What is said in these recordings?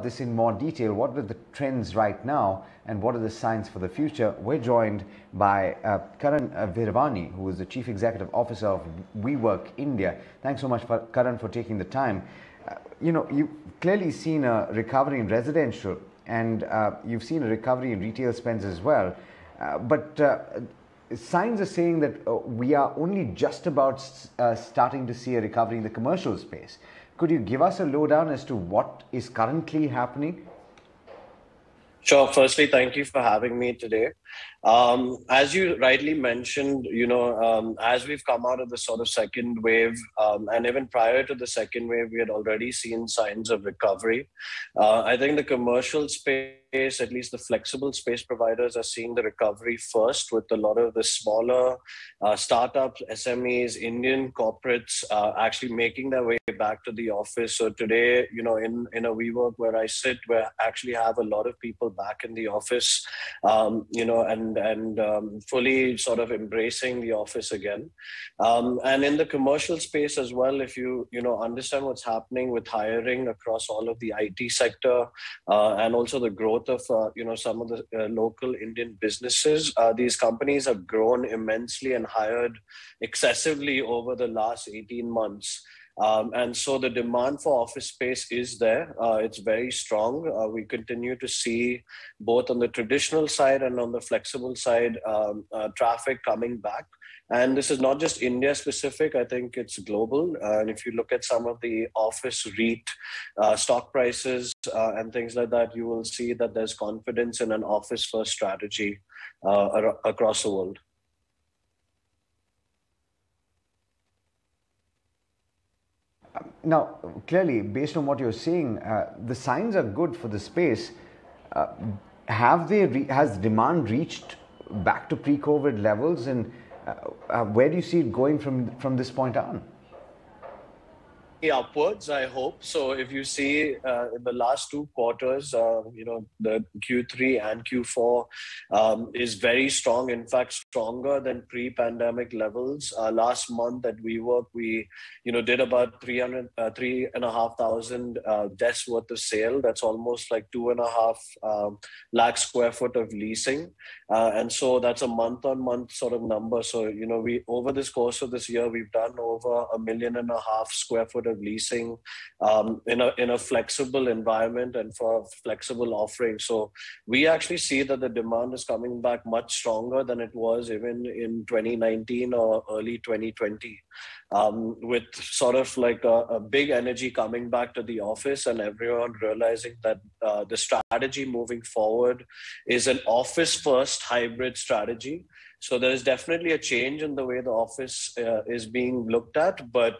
this in more detail, what are the trends right now and what are the signs for the future, we're joined by uh, Karan uh, Virwani, who is the Chief Executive Officer of WeWork India. Thanks so much, for, Karan, for taking the time. Uh, you know, you've clearly seen a recovery in residential and uh, you've seen a recovery in retail spends as well. Uh, but uh, signs are saying that we are only just about starting to see a recovery in the commercial space. Could you give us a lowdown as to what is currently happening? Sure. Firstly, thank you for having me today. Um, as you rightly mentioned, you know, um, as we've come out of the sort of second wave, um, and even prior to the second wave, we had already seen signs of recovery. Uh, I think the commercial space, at least the flexible space providers, are seeing the recovery first with a lot of the smaller uh, startups, SMEs, Indian corporates uh, actually making their way back to the office. So today, you know, in in a WeWork where I sit, we actually have a lot of people back in the office, um, you know, and and um, fully sort of embracing the office again. Um, and in the commercial space as well, if you you know understand what's happening with hiring across all of the IT sector uh, and also the growth of uh, you know some of the uh, local Indian businesses, uh, these companies have grown immensely and hired excessively over the last 18 months. Um, and so the demand for office space is there. Uh, it's very strong. Uh, we continue to see both on the traditional side and on the flexible side um, uh, traffic coming back. And this is not just India specific, I think it's global. Uh, and if you look at some of the office REIT uh, stock prices uh, and things like that, you will see that there's confidence in an office first strategy across the world. Now, clearly, based on what you're seeing, uh, the signs are good for the space. Uh, have they re- has demand reached back to pre-COVID levels, and uh, uh where do you see it going from from this point on? Upwards i hope. So if you see uh, in the last two quarters uh, you know the q3 and q4 um, is very strong in fact stronger than pre-pandemic levels. Uh, last month at WeWork we you know did about 300 uh, three and a half thousand uh, desks worth of sale. That's almost like two and a half um, lakh square foot of leasing. Uh, and so that's a month on month sort of number. So you know we over this course of this year we've done over a million and a half square foot leasing um, in a in a flexible environment and for flexible offering. So we actually see that the demand is coming back much stronger than it was even in 2019 or early 2020. Um, with sort of like a, a, big energy coming back to the office and everyone realizing that uh, the strategy moving forward is an office first hybrid strategy so there is definitely a change in the way the office uh, is being looked at, but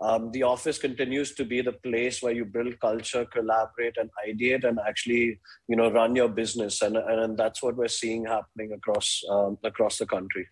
um, the office continues to be the place where you build culture, collaborate, and ideate, and actually, you know, run your business, and and, that's what we're seeing happening across um, across the country.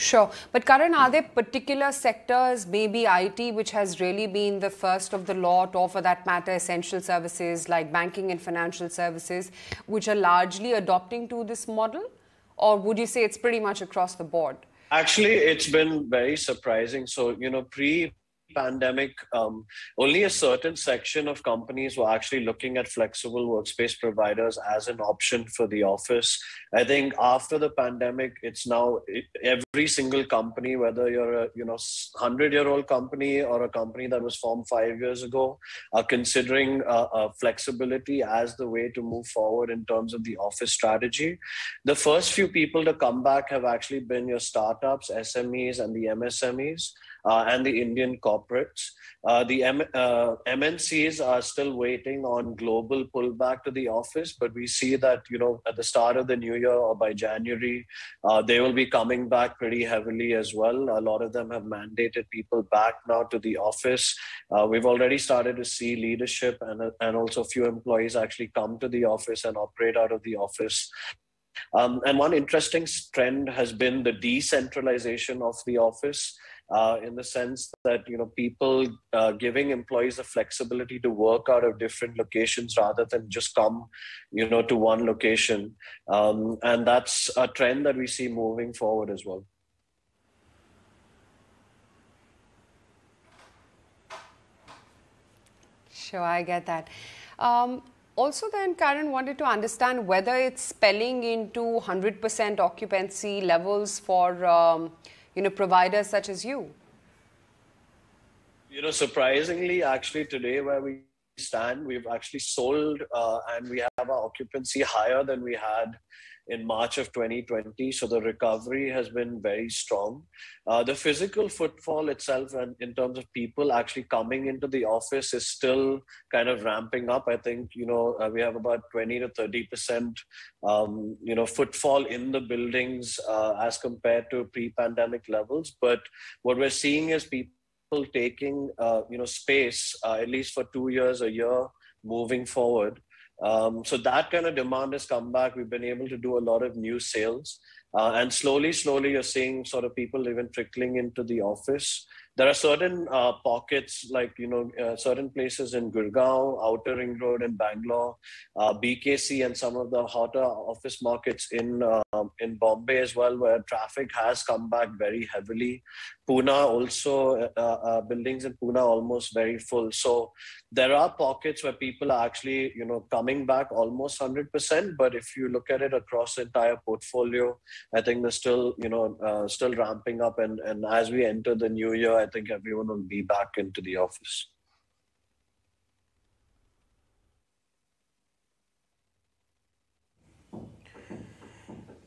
Sure. But Karan, are there particular sectors, maybe IT, which has really been the first of the lot, or for that matter, essential services like banking and financial services, which are largely adopting to this model? Or would you say it's pretty much across the board? Actually, it's been very surprising. So, you know, pre pandemic, um, only a certain section of companies were actually looking at flexible workspace providers as an option for the office. I think after the pandemic, it's now every single company, whether you're a you know hundred year old company or a company that was formed five years ago, are considering uh, uh, flexibility as the way to move forward in terms of the office strategy. The first few people to come back have actually been your startups, SMEs, and the MSMEs uh, and the Indian corporates. Uh, the M- uh, MNCs are still waiting on global pullback to the office, but we see that you know at the start of the new year or by January, uh, they will be coming back pretty heavily as well. A lot of them have mandated people back now to the office. Uh, we've already started to see leadership and and also a few employees actually come to the office and operate out of the office. Um, and one interesting trend has been the decentralization of the office. Uh, in the sense that you know people uh, giving employees the flexibility to work out of different locations rather than just come you know to one location um, and that's a trend that we see moving forward as well sure i get that um, also, then, Karan wanted to understand whether it's spelling into 100% occupancy levels for um, you know providers such as you. You know, surprisingly, actually, today where we stand, we've actually sold uh, and we have our occupancy higher than we had in March of 2020. So the recovery has been very strong. Uh, the physical footfall itself, and in terms of people actually coming into the office, is still kind of ramping up. I think you know uh, we have about 20 to 30 percent, um, you know, footfall in the buildings uh, as compared to pre-pandemic levels. But what we're seeing is people taking uh, you know space uh, at least for two years a year moving forward um, so that kind of demand has come back. We've been able to do a lot of new sales. Uh, and slowly, slowly, you're seeing sort of people even trickling into the office. There are certain uh, pockets, like you know, uh, certain places in Gurgaon, Outer Ring Road in Bangalore, uh, BKC, and some of the hotter office markets in um, in Bombay as well, where traffic has come back very heavily. Pune also, uh, uh, buildings in Pune almost very full. So there are pockets where people are actually, you know, coming back almost 100%. But if you look at it across the entire portfolio, I think they're still, you know, uh, still ramping up. And, and as we enter the new year, I think everyone will be back into the office.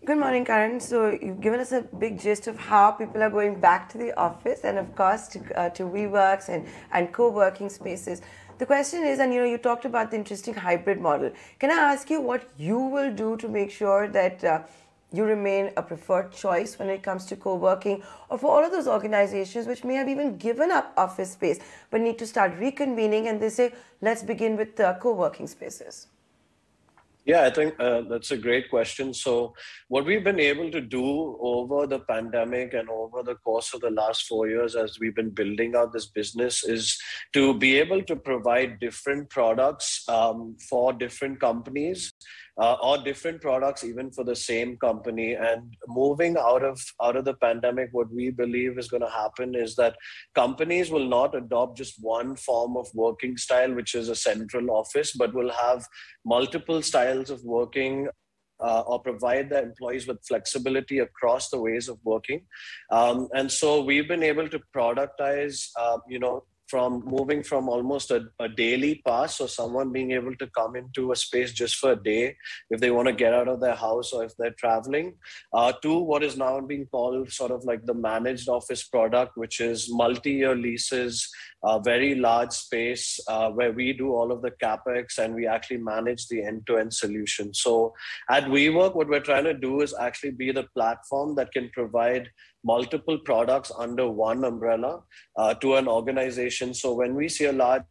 Good morning, Karan. So you've given us a big gist of how people are going back to the office and, of course, to, uh, to WeWorks and, and co-working spaces. The question is, and you know, you talked about the interesting hybrid model. Can I ask you what you will do to make sure that uh, you remain a preferred choice when it comes to co-working or for all of those organizations which may have even given up office space but need to start reconvening and they say, let's begin with uh, co-working spaces? Yeah, I think uh, that's a great question. So, what we've been able to do over the pandemic and over the course of the last four years, as we've been building out this business, is to be able to provide different products um, for different companies uh, or different products even for the same company and moving out of out of the pandemic what we believe is going to happen is that companies will not adopt just one form of working style which is a central office but will have multiple styles of working uh, or provide their employees with flexibility across the ways of working. Um, and so we've been able to productize, uh, you know, from moving from almost a, a, daily pass, so someone being able to come into a space just for a day if they want to get out of their house or if they're traveling, uh, to what is now being called sort of like the managed office product, which is multi-year leases, uh, very large space uh, where we do all of the capex and we actually manage the end-to-end solution. So at WeWork, what we're trying to do is actually be the platform that can provide multiple products under one umbrella uh, to an organization. So when we see a large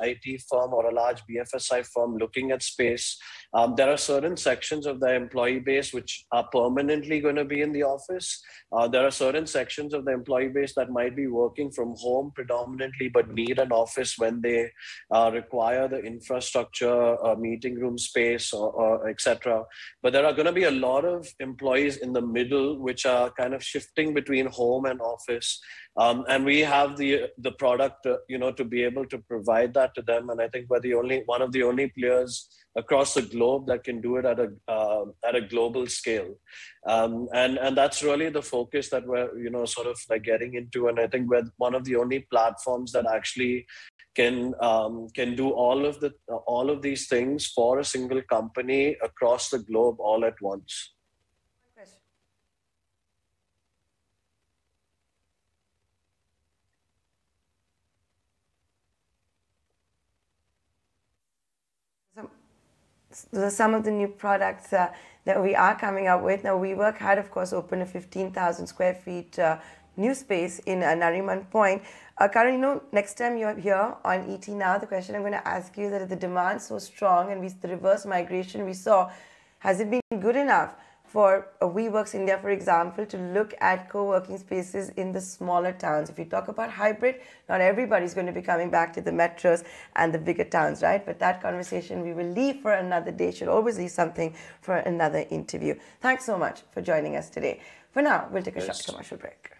IT firm or a large BFSI firm looking at space, um, there are certain sections of the employee base which are permanently going to be in the office. Uh, there are certain sections of the employee base that might be working from home predominantly, but need an office when they uh, require the infrastructure, uh, meeting room space, or, or etc. But there are going to be a lot of employees in the middle which are kind of shifting between home and office. Um, and we have the the product, uh, you know, to be able to provide that to them. And I think we're the only one of the only players across the globe that can do it at a uh, at a global scale. Um, and and that's really the focus that we're you know sort of like getting into. And i think we're one of the only platforms that actually can um, can do all of the all of these things for a single company across the globe all at once are some of the new products uh, that we are coming up with. Now, WeWork had, of course, opened a 15,000 square feet uh, new space in uh, Nariman Point. Uh, you know, next time you're here on ET Now, the question I'm going to ask you is that if the demand so strong and we, the reverse migration we saw, has it been good enough for WeWorks India, for example, to look at co-working spaces in the smaller towns. If you talk about hybrid, not everybody's going to be coming back to the metros and the bigger towns, right? But that conversation we will leave for another day. Should always leave something for another interview. Thanks so much for joining us today. For now, we'll take a yes. short commercial break.